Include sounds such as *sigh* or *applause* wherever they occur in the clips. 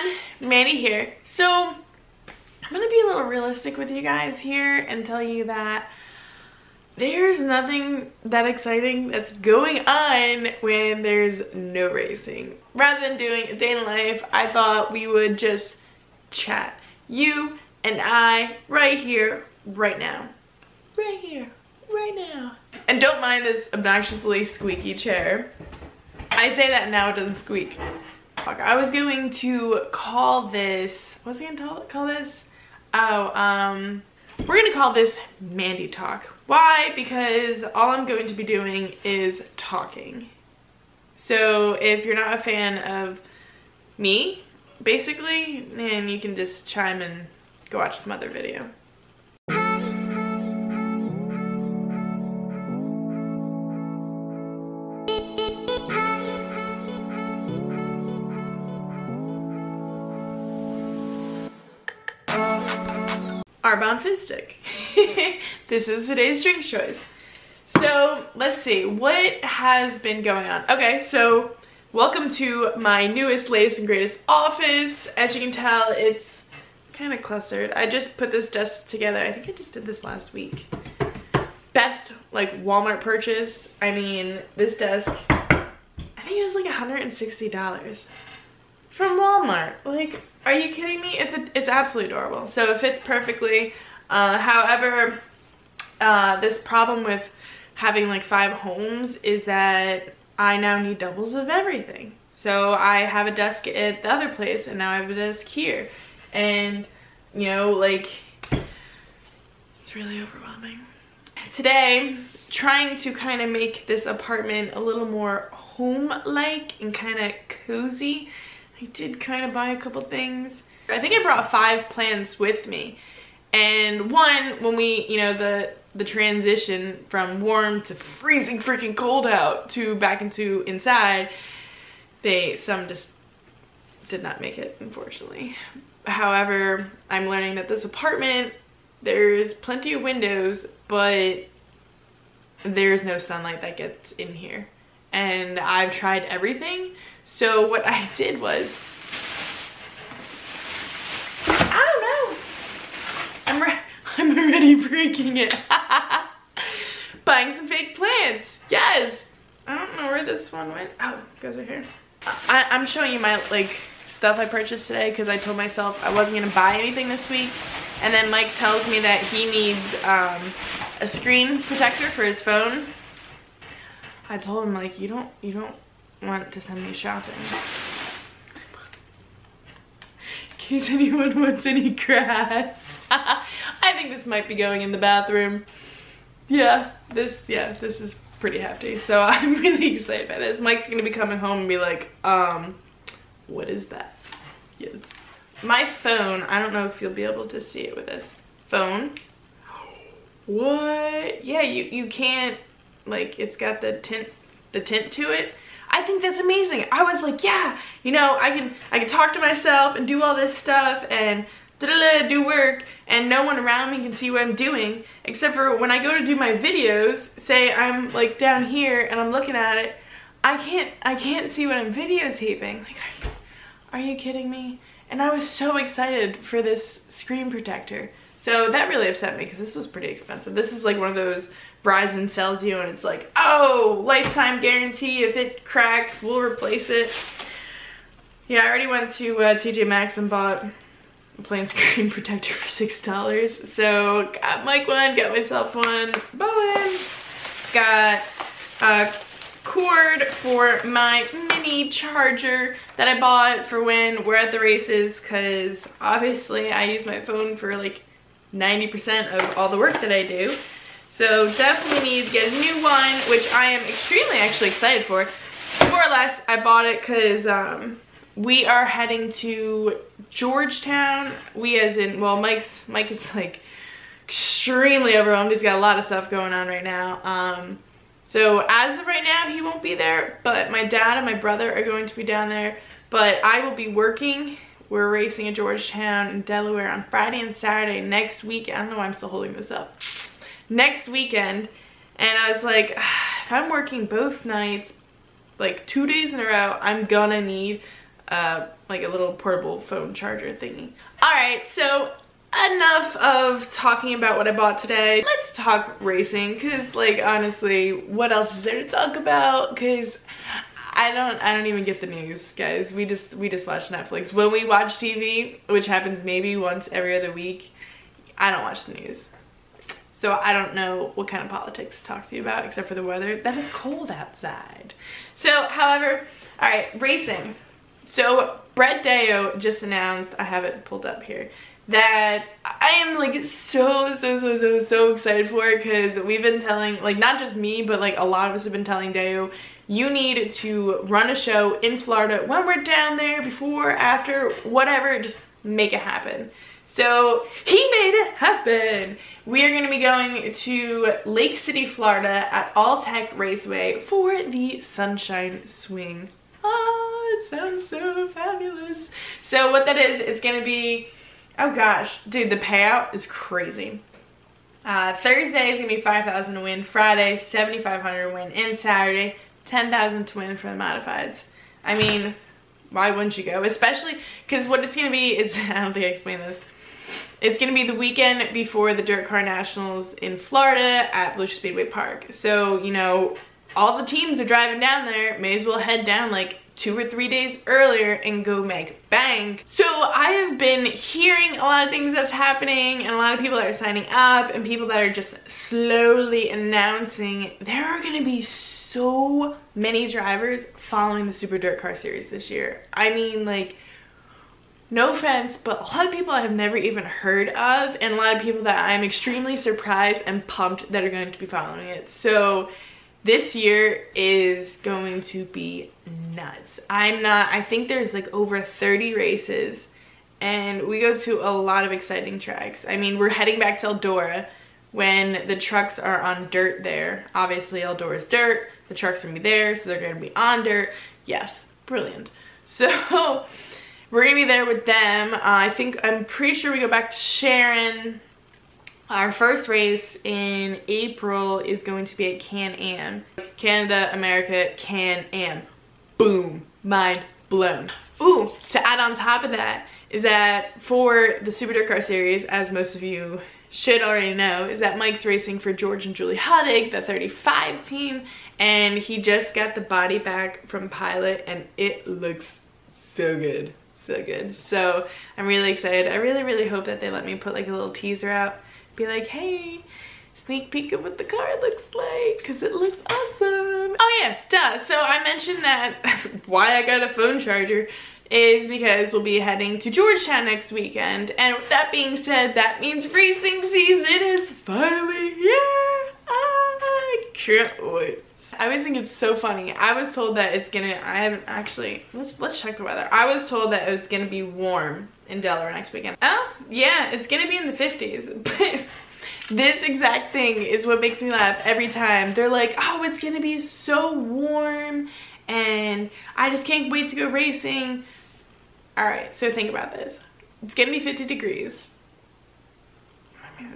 everyone, Mandee here. So, I'm gonna be a little realistic with you guys here and tell you that there's nothing that exciting that's going on when there's no racing. Rather than doing a day in life, I thought we would just chat. You and I right here, right now. Right here, right now. And don't mind this obnoxiously squeaky chair. I say that now it doesn't squeak. I was going to call this, what was I gonna call this? Oh, um, we're gonna call this Mandee Talk. Why? Because all I'm going to be doing is talking. So if you're not a fan of me, basically, then you can just chime and go watch some other video. Arbonne Fizz Stick. *laughs* this is today's drink choice. So let's see, what has been going on? Okay, so welcome to my newest, latest, and greatest office. As you can tell, it's kind of clustered. I just put this desk together. I think I just did this last week. Best like Walmart purchase. I mean, this desk, I think it was like $160 from Walmart. Like, are you kidding me? It's a, it's absolutely adorable. So it fits perfectly. Uh, however, uh, this problem with having like five homes is that I now need doubles of everything. So I have a desk at the other place and now I have a desk here. And, you know, like, it's really overwhelming. Today, trying to kind of make this apartment a little more home-like and kind of cozy I did kind of buy a couple things. I think I brought five plants with me. And one, when we, you know, the the transition from warm to freezing freaking cold out to back into inside, they, some just did not make it, unfortunately. However, I'm learning that this apartment, there's plenty of windows, but there's no sunlight that gets in here. And I've tried everything, so what I did was, I don't know. I'm, *laughs* I'm already breaking it. *laughs* Buying some fake plants. Yes. I don't know where this one went. Oh, it goes right here. I, I'm showing you my like stuff I purchased today because I told myself I wasn't gonna buy anything this week. And then Mike tells me that he needs um, a screen protector for his phone. I told him like, you don't, you don't want to send me shopping. In *laughs* case anyone wants any grass. *laughs* I think this might be going in the bathroom. Yeah, this, yeah, this is pretty hefty. So *laughs* I'm really excited by this. Mike's gonna be coming home and be like, um, what is that? Yes. My phone, I don't know if you'll be able to see it with this. Phone. What? Yeah, you, you can't, like, it's got the tint, the tint to it. I think that's amazing. I was like, yeah, you know, I can I can talk to myself and do all this stuff and do work and no one around me can see what I'm doing except for when I go to do my videos, say I'm like down here and I'm looking at it, I can't I can't see what I'm videotaping. Like are you kidding me? And I was so excited for this screen protector. So that really upset me because this was pretty expensive. This is like one of those Verizon sells you and it's like, oh, lifetime guarantee. If it cracks, we'll replace it. Yeah, I already went to uh, TJ Maxx and bought a plain screen *laughs* protector for $6. So got Mike one, got myself one, Bowen. Got a cord for my mini charger that I bought for when we're at the races because obviously I use my phone for like 90% of all the work that I do. So definitely need to get a new one, which I am extremely actually excited for. More or less, I bought it because um, we are heading to Georgetown. We as in, well, Mike's, Mike is like extremely overwhelmed. He's got a lot of stuff going on right now. Um, so as of right now, he won't be there, but my dad and my brother are going to be down there. But I will be working. We're racing at Georgetown in Delaware on Friday and Saturday next week. I don't know why I'm still holding this up next weekend. And I was like, if I'm working both nights, like two days in a row, I'm gonna need uh, like a little portable phone charger thingy. All right, so enough of talking about what I bought today. Let's talk racing because like honestly, what else is there to talk about? Because I don't I don't even get the news, guys. We just we just watch Netflix. When we watch TV, which happens maybe once every other week, I don't watch the news. So I don't know what kind of politics to talk to you about except for the weather. That is cold outside. So, however, all right, racing. So Brett Deyo just announced, I have it pulled up here, that I am like so, so, so, so, so excited for it because we've been telling, like not just me, but like a lot of us have been telling Deyo, you need to run a show in Florida when we're down there, before, after, whatever, just make it happen. So he made it happen. We are going to be going to Lake City, Florida at Alltech Raceway for the Sunshine Swing. Oh, it sounds so fabulous. So what that is, it's going to be, oh gosh, dude, the payout is crazy. Uh, Thursday is going to be 5000 to win, Friday 7500 to win, and Saturday 10000 to win for the modifieds. I mean, why wouldn't you go? Especially because what it's going to be is, *laughs* I don't think I explained this, it's to be the weekend before the DIRTcar Nationals in Florida at Volusia Speedway Park. So, you know, all the teams are driving down there. May as well head down like two or three days earlier and go make bank. So I have been hearing a lot of things that's happening and a lot of people that are signing up and people that are just slowly announcing there are to be so many drivers following the Super DIRTcar Series this year. I mean like no offense, but a lot of people I have never even heard of and a lot of people that I'm extremely surprised and pumped that are going to be following it. So this year is going to be nuts. I'm not, I think there's like over 30 races and we go to a lot of exciting tracks. I mean, we're heading back to Eldora when the trucks are on dirt there. Obviously Eldora's dirt, the trucks are gonna be there, so they're gonna be on dirt. Yes, brilliant. *laughs* So we're gonna be there with them. Uh, I think, I'm pretty sure we go back to Sharon. Our first race in April is going to be at Can-Am. Canada, America, Can-Am. Boom, mind blown. Ooh, to add on top of that is that for the Super DIRTcar Series, as most of you should already know, is that Mike's racing for George and Julie Huddig, the 35 team, and he just got the body back from Pilot and it looks so good so good. So I'm really excited. I really, really hope that they let me put like a little teaser out. Be like, hey, sneak peek of what the car looks like because it looks awesome. Oh yeah, duh. So I mentioned that *laughs* why I got a phone charger is because we'll be heading to Georgetown next weekend. And with that being said, that means racing season is finally here. I can't wait. I always think it's so funny. I was told that it's gonna, I haven't actually, let's, let's check the weather. I was told that it's gonna be warm in Delaware next weekend. Oh, yeah, it's gonna be in the 50s. *laughs* But this exact thing is what makes me laugh every time. They're like, oh, it's gonna be so warm and I just can't wait to go racing. All right, so think about this. It's gonna be 50 degrees.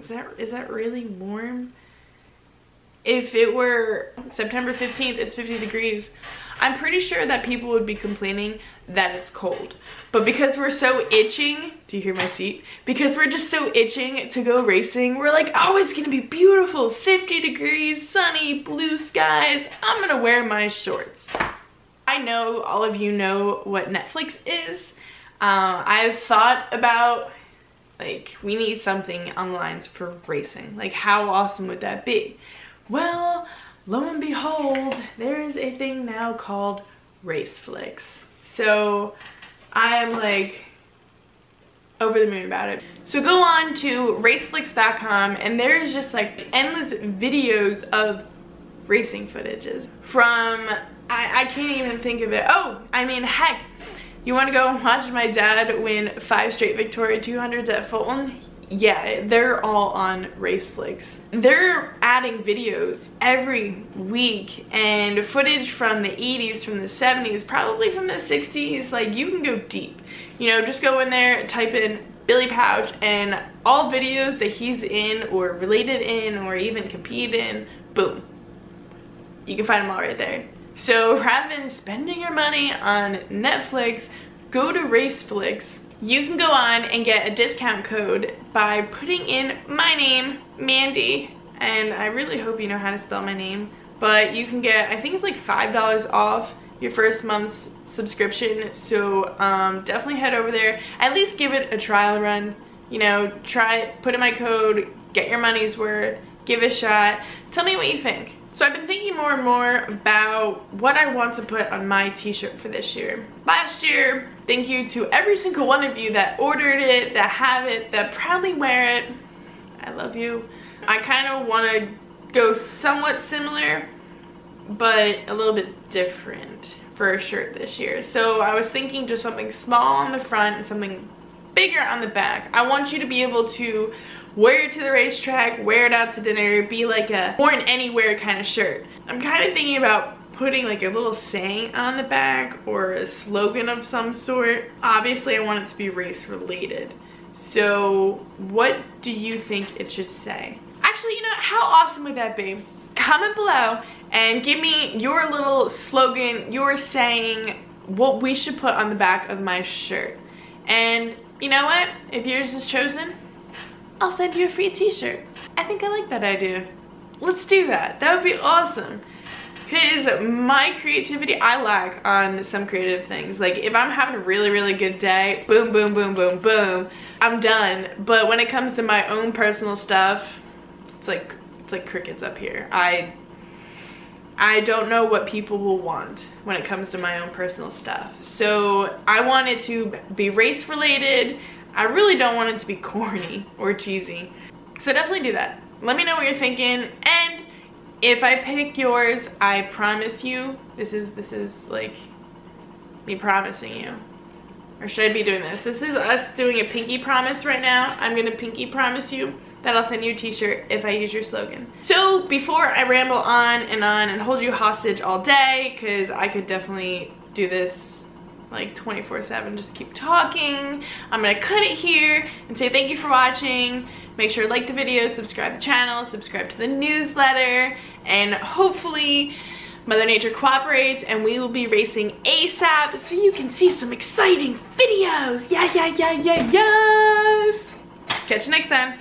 Is that, is that really warm? If it were September 15th, it's 50 degrees, I'm pretty sure that people would be complaining that it's cold. But because we're so itching, do you hear my seat? Because we're just so itching to go racing, we're like, oh, it's gonna be beautiful, 50 degrees, sunny, blue skies, I'm gonna wear my shorts. I know all of you know what Netflix is. Uh, I've thought about, like, we need something on lines for racing. Like, how awesome would that be? Well, lo and behold, there is a thing now called Raceflix. So I am like over the moon about it. So go on to raceflix.com and there's just like endless videos of racing footages from, I, I can't even think of it. Oh, I mean, heck, you want to go watch my dad win five straight Victoria 200s at Fulton? Yeah, they're all on Raceflix. They're adding videos every week and footage from the 80s, from the 70s, probably from the 60s. Like you can go deep. You know, just go in there, type in Billy Pauch, and all videos that he's in or related in or even competed in, boom. You can find them all right there. So *laughs* rather than spending your money on Netflix, go to Raceflix, you can go on and get a discount code by putting in my name, Mandee, and I really hope you know how to spell my name, but you can get, I think it's like $5 off your first month's subscription, so um, definitely head over there, at least give it a trial run, you know, try, put in my code, get your money's worth, give it a shot, tell me what you think. So I've been thinking more and more about what I want to put on my t-shirt for this year. Last year, thank you to every single one of you that ordered it, that have it, that proudly wear it. I love you. I kind of want to go somewhat similar, but a little bit different for a shirt this year. So I was thinking just something small on the front and something bigger on the back. I want you to be able to wear it to the racetrack, wear it out to dinner, be like a worn anywhere kind of shirt. I'm kind of thinking about putting like a little saying on the back or a slogan of some sort. Obviously I want it to be race related. So what do you think it should say? Actually, you know, how awesome would that be? Comment below and give me your little slogan, your saying, what we should put on the back of my shirt. And you know what? If yours is chosen, I'll send you a free t-shirt. I think I like that idea. Let's do that. That would be awesome. Because my creativity, I lack on some creative things. Like if I'm having a really, really good day, boom, boom, boom, boom, boom, I'm done. But when it comes to my own personal stuff, it's like, it's like crickets up here. I, I don't know what people will want when it comes to my own personal stuff. So I want it to be race related. I really don't want it to be corny or cheesy. So definitely do that. Let me know what you're thinking. And if I pick yours, I promise you, this is, this is like me promising you. Or should I be doing this? This is us doing a pinky promise right now. I'm gonna pinky promise you that I'll send you a t-shirt if I use your slogan. So before I ramble on and on and hold you hostage all day, because I could definitely do this like 24 7 just keep talking. I'm gonna cut it here and say thank you for watching. Make sure to like the video subscribe to the channel subscribe to the newsletter and hopefully mother nature cooperates and we will be racing asap so you can see some exciting videos. Yeah yeah yeah yeah yes. Catch you next time